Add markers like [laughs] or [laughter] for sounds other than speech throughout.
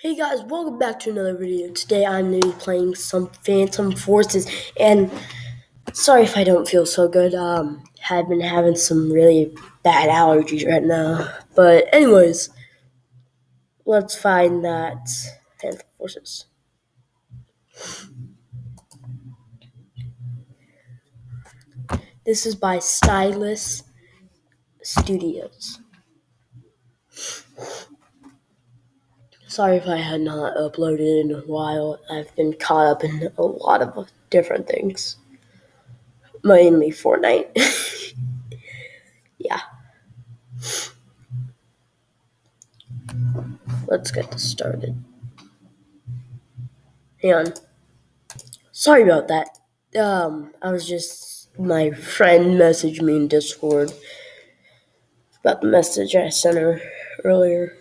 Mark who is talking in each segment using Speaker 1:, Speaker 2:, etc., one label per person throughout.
Speaker 1: Hey guys, welcome back to another video. Today I'm going to be playing some Phantom Forces, and sorry if I don't feel so good. Um, I've been having some really bad allergies right now. But anyways, let's find that Phantom Forces. This is by Stylus Studios. Sorry if I had not uploaded in a while. I've been caught up in a lot of different things. Mainly Fortnite. [laughs] yeah. Let's get this started. Hang on. Sorry about that. Um, I was just my friend messaged me in Discord about the message I sent her earlier.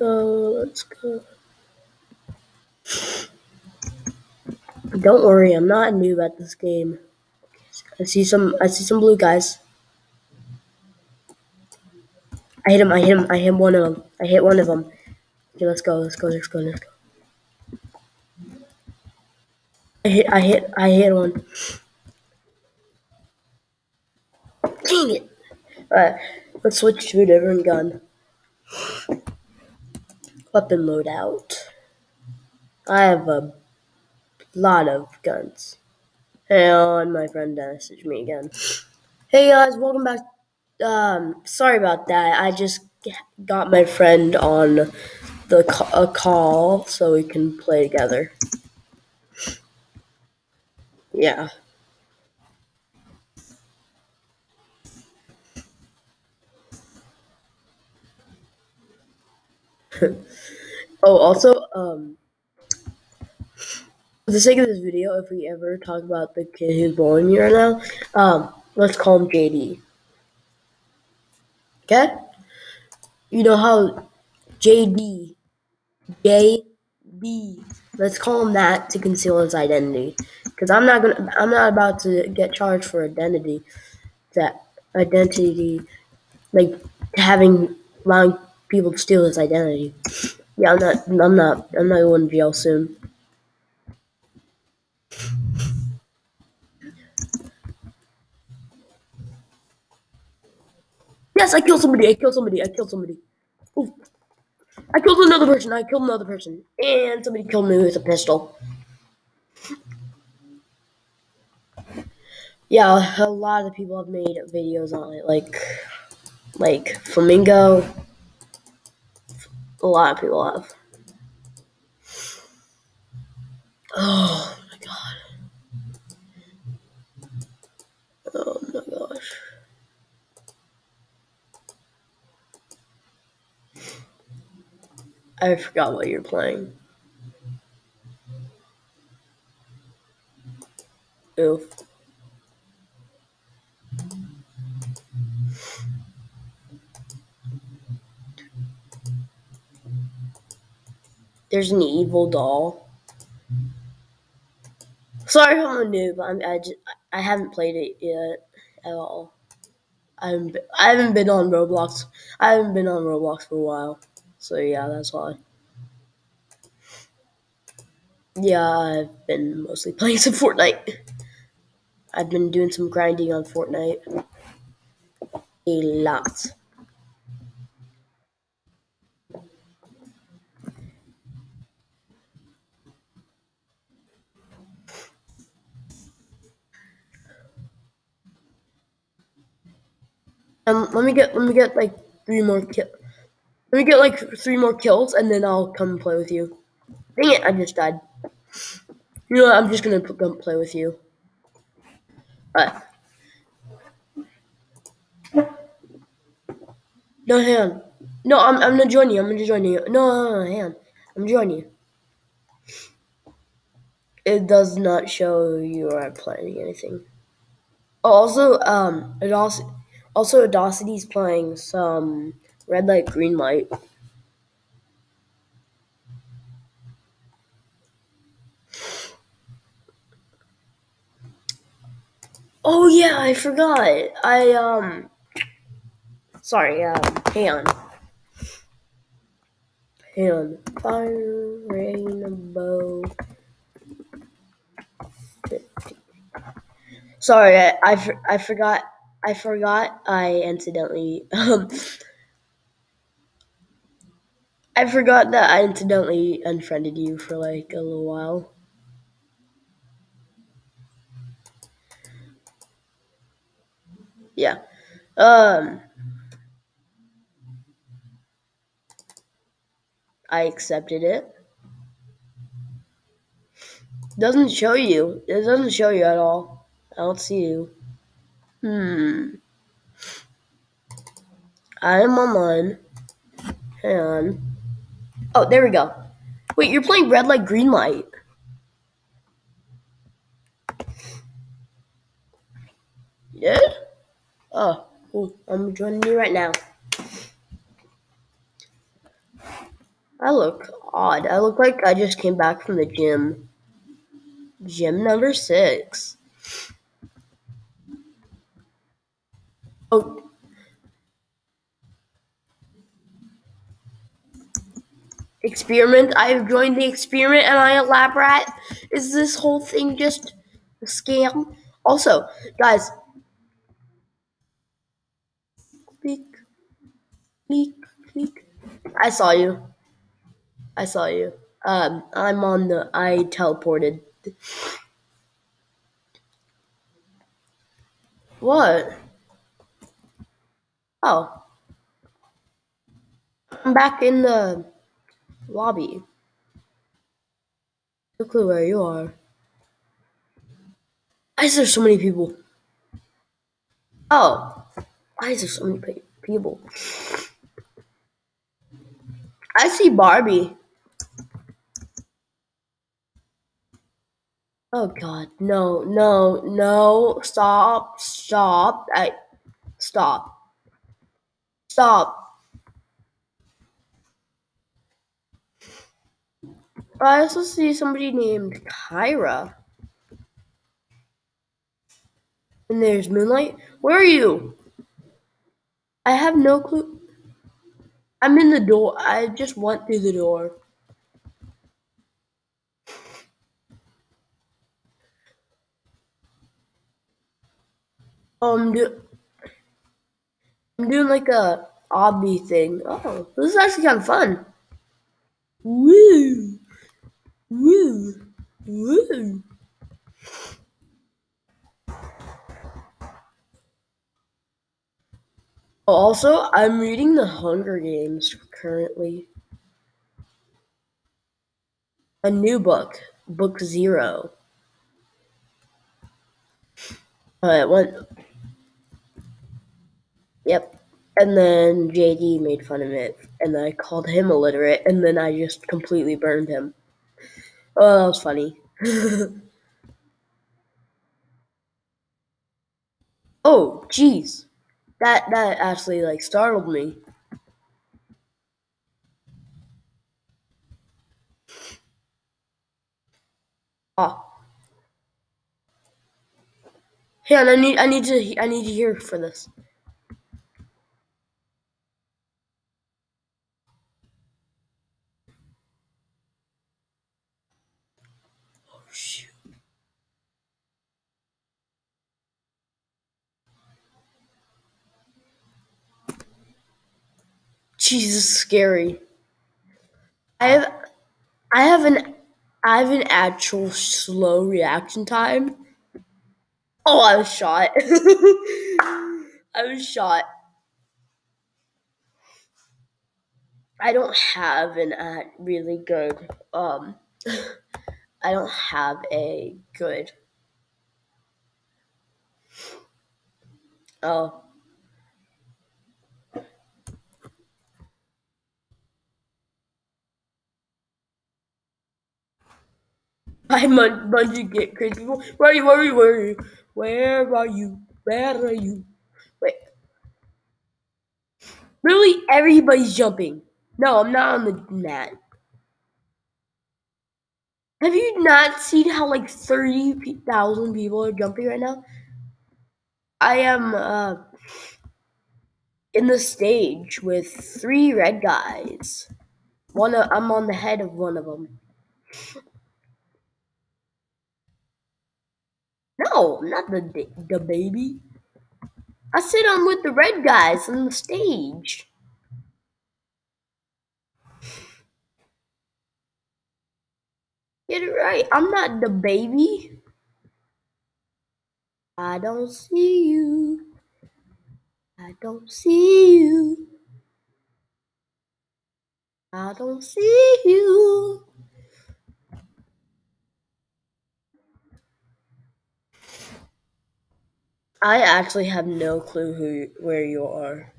Speaker 1: go. Let's go. Don't worry, I'm not new at this game. I see some. I see some blue guys. I hit him. I hit him. I hit one of them. I hit one of them. Okay, let's go. Let's go. Let's go. Let's go. I hit. I hit. I hit one. Dang it! Alright, let's switch to a different gun. Weapon loadout. I have a lot of guns. And my friend messaged me again. Hey guys, welcome back. Um, sorry about that. I just got my friend on the a call so we can play together. Yeah. [laughs] oh, also, um, for the sake of this video, if we ever talk about the kid who's bullying me right now, um, let's call him JD. Okay? You know how JD, JD, let's call him that to conceal his identity. Because I'm not gonna, I'm not about to get charged for identity, that identity, like having allowing people to steal his identity. Yeah, I'm not. I'm not. I'm not going to jail soon. Yes, I killed somebody. I killed somebody. I killed somebody. Ooh. I killed another person. I killed another person, and somebody killed me with a pistol. Yeah, a lot of people have made videos on it, like like Flamingo, a lot of people have. Oh my god. Oh my gosh. I forgot what you're playing. Oof. There's an evil doll. Sorry if I'm a noob. I'm, I, just, I haven't played it yet at all. I'm, I haven't been on Roblox. I haven't been on Roblox for a while. So yeah, that's why. Yeah, I've been mostly [laughs] playing some Fortnite. I've been doing some grinding on Fortnite. A lot. Um, let me get let me get like three more kill. Let me get like three more kills, and then I'll come play with you. Dang it! I just died. You know what? I'm just gonna come play with you. Alright. No, hand. No, I'm I'm gonna join you. I'm gonna join you. No, no, no, hand. I'm joining you. It does not show you are playing anything. Also, um, it also also, Audacity's playing some red light, green light. Oh yeah, I forgot. I um sorry, um hang on. Hang on. Fire rainbow 50. Sorry, I, I, I forgot I forgot I incidentally [laughs] um I forgot that I incidentally unfriended you for like a little while. Yeah. Um I accepted it. Doesn't show you. It doesn't show you at all. I don't see you. Hmm. I am online. Hang on. Oh, there we go. Wait, you're playing red light, green light. Did? Oh. I'm joining you right now. I look odd. I look like I just came back from the gym. Gym number six. Oh. Experiment. I've joined the experiment. Am I a lab rat? Is this whole thing just a scam? Also, guys. Click. Click. Click. I saw you. I saw you. Um, I'm on the. I teleported. What? Oh. I'm back in the lobby. No clue where you are. Why is there so many people? Oh. Why is there so many people? I see Barbie. Oh god, no, no, no, stop, stop, I, stop, stop. I also see somebody named Kyra. And there's Moonlight. Where are you? I have no clue. I'm in the door. I just went through the door. Um, I'm doing. I'm doing like a obby thing. Oh, this is actually kind of fun. Woo, woo, woo. Also, I'm reading The Hunger Games currently. A new book, Book Zero. Uh, it went. Yep. And then JD made fun of it, and I called him illiterate, and then I just completely burned him. Oh, that was funny. [laughs] oh, jeez. That that actually like startled me. Ah. Hey, I need I need to I need to hear for this. Jesus, scary. I have I have an I have an actual slow reaction time. Oh, I was shot. [laughs] I was shot. I don't have an uh, really good um [laughs] I don't have a good Oh. [laughs] I'm a bunch get crazy. Where are you? Where are you? Where are you? Where are you? Where are you? Wait. Really? Everybody's jumping. No, I'm not on the mat. Have you not seen how like 30,000 people are jumping right now? I am uh, in the stage with three red guys. One, of, I'm on the head of one of them. No, not the the baby. I sit on with the red guys on the stage. Get it right. I'm not the baby. I don't see you. I don't see you. I don't see you. I actually have no clue who where you are.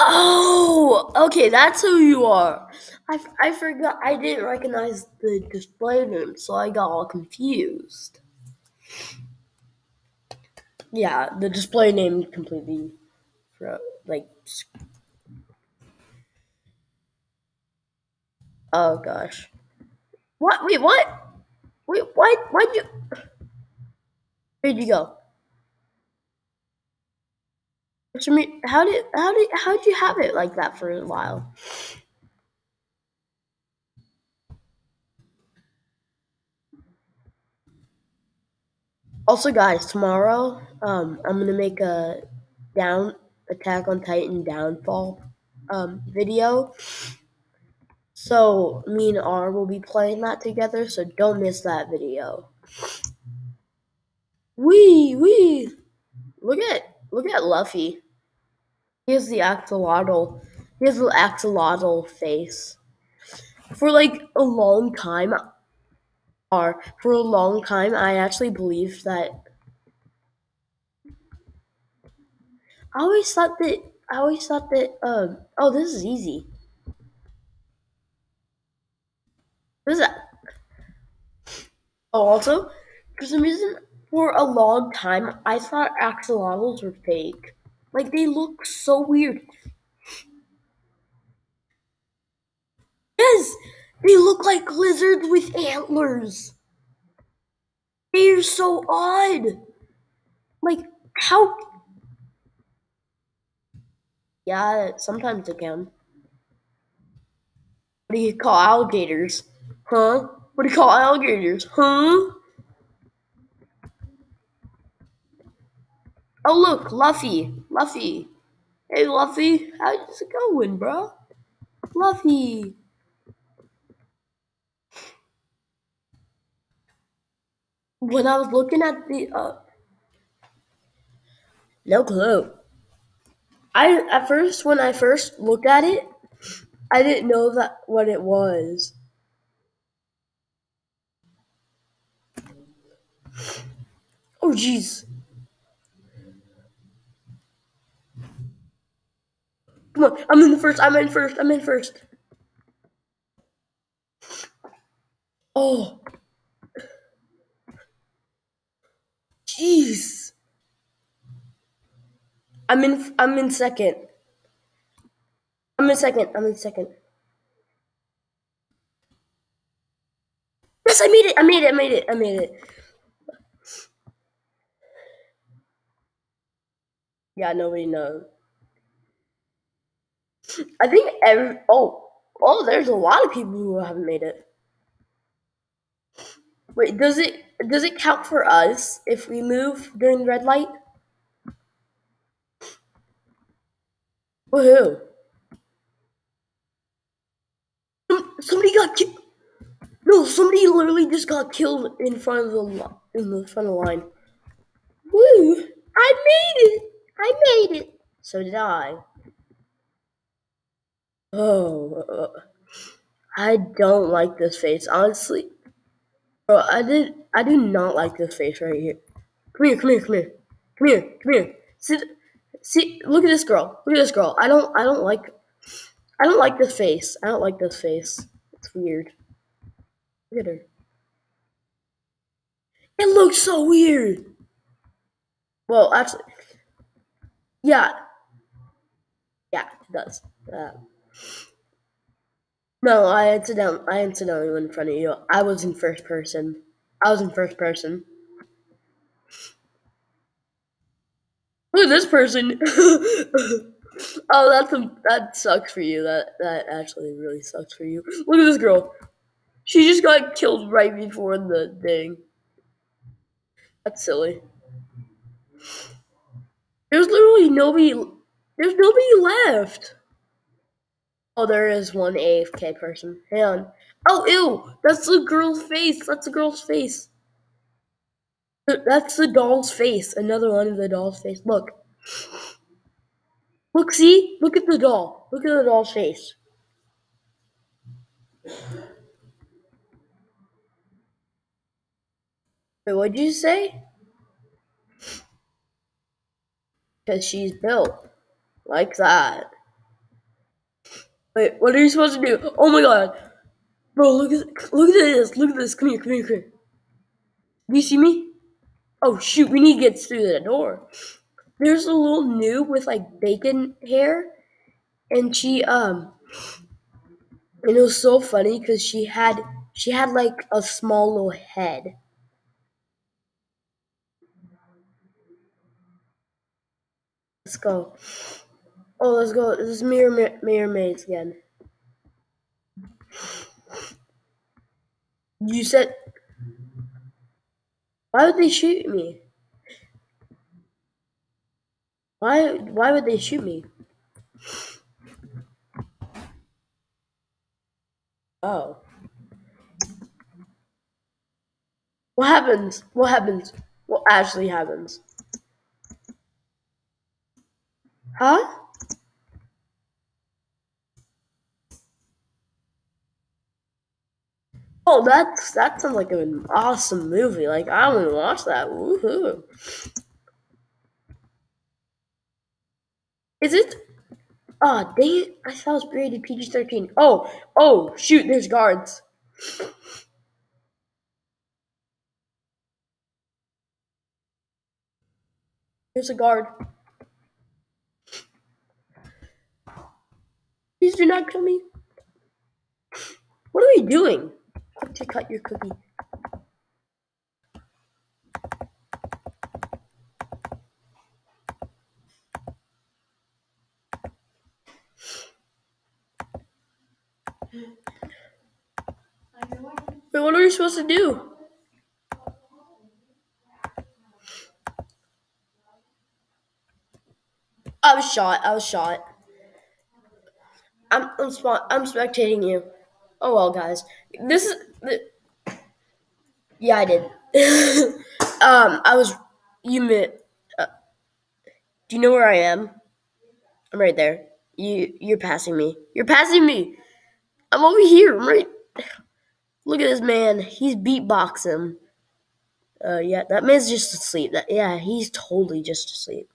Speaker 1: Oh, okay, that's who you are. I, I forgot. I didn't recognize the display name, so I got all confused. Yeah, the display name completely, like. Oh gosh. What? Wait, what? Wait, why? Why'd you? Where'd you go? How did how did how did you have it like that for a while? Also, guys, tomorrow um, I'm gonna make a down Attack on Titan downfall um, video. So me and R will be playing that together. So don't miss that video. Wee wee! Look at look at Luffy. He has the axolotl. He has the axolotl face. For like a long time, or for a long time, I actually believed that. I always thought that. I always thought that. Um. Oh, this is easy. This is. Oh, also, for some reason, for a long time, I thought axolotls were fake. Like they look so weird. Yes, they look like lizards with antlers. They're so odd. Like how? Yeah, sometimes it can. What do you call alligators? Huh? What do you call alligators? Huh? Oh look, Luffy, Luffy. Hey Luffy, how's it going, bro? Luffy. When I was looking at the uh No clue. I at first when I first looked at it, I didn't know that what it was. Oh jeez. Come on, I'm in the first. I'm in first. I'm in first. Oh. Jeez. I'm in I'm in second. I'm in second. I'm in second. Yes, I made it. I made it. I made it. I made it. Yeah, nobody knows. I think every oh oh there's a lot of people who haven't made it. Wait, does it does it count for us if we move during the red light? Woohoo! Somebody got killed. No, somebody literally just got killed in front of the in the front of the line. Woo! I made it! I made it! So did I. Oh, I don't like this face, honestly. Bro, I did. I do not like this face right here. Come here, come here, come here, come here, come here. Sit. See, look at this girl. Look at this girl. I don't. I don't like. I don't like this face. I don't like this face. It's weird. Look at her. It looks so weird. Well, actually, yeah, yeah, it does. Uh, no, I incidentally, I incidentally went in front of you. I was in first person. I was in first person. Look at this person. [laughs] oh, that's a, that sucks for you. That that actually really sucks for you. Look at this girl. She just got killed right before the thing. That's silly. There's literally nobody. There's nobody left. Oh, there is one AFK person. Hang on. Oh, ew! That's the girl's face. That's the girl's face. That's the doll's face. Another one of the doll's face. Look. Look, see? Look at the doll. Look at the doll's face. Wait, what'd you say? Because she's built like that. Wait, what are you supposed to do? Oh my god. Bro, look at look at this. Look at this. Come here, come here, come here. Do you see me? Oh shoot, we need to get through the door. There's a little noob with like bacon hair, and she um, and it was so funny because she had she had like a small little head. Let's go. Oh, let's go. This is Mirror Mirror Maze again. You said. Why would they shoot me? Why? Why would they shoot me? Oh. What happens? What happens? What actually happens? Huh? Oh, that's that sounds like an awesome movie. Like I want to watch that. Woohoo! Is it? Ah, oh, dang it! I thought it was rated PG thirteen. Oh, oh, shoot! There's guards. There's a guard. Please do not kill me. What are we doing? To cut your cookie. Wait, what are we supposed to do? I was shot. I was shot. I'm I'm, I'm spectating you. Oh well, guys. This is. Yeah, I did. [laughs] um, I was. You meant. Uh, do you know where I am? I'm right there. You you're passing me. You're passing me. I'm over here. I'm right. Look at this man. He's beatboxing. Uh, yeah, that man's just asleep. That yeah, he's totally just asleep.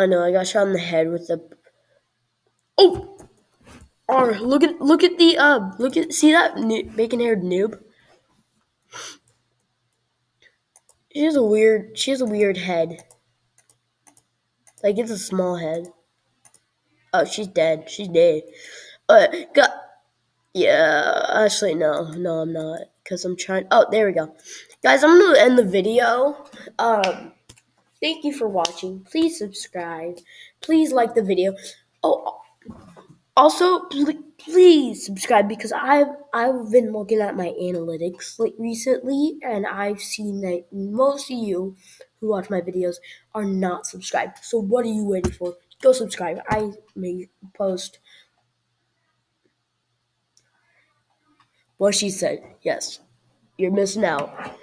Speaker 1: I know. I got shot in the head with the. Oh. Oh, look at look at the uh look at see that bacon haired noob. She has a weird she has a weird head. Like it's a small head. Oh, she's dead. She's dead. Uh, got. Yeah, actually no, no, I'm not, cause I'm trying. Oh, there we go, guys. I'm gonna end the video. Um. Thank you for watching. Please subscribe. Please like the video. Oh, also please subscribe because I've I've been looking at my analytics recently and I've seen that most of you who watch my videos are not subscribed. So what are you waiting for? Go subscribe. I may post what she said. Yes. You're missing out.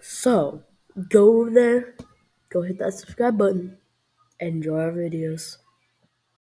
Speaker 1: So go over there, go hit that subscribe button, enjoy our videos.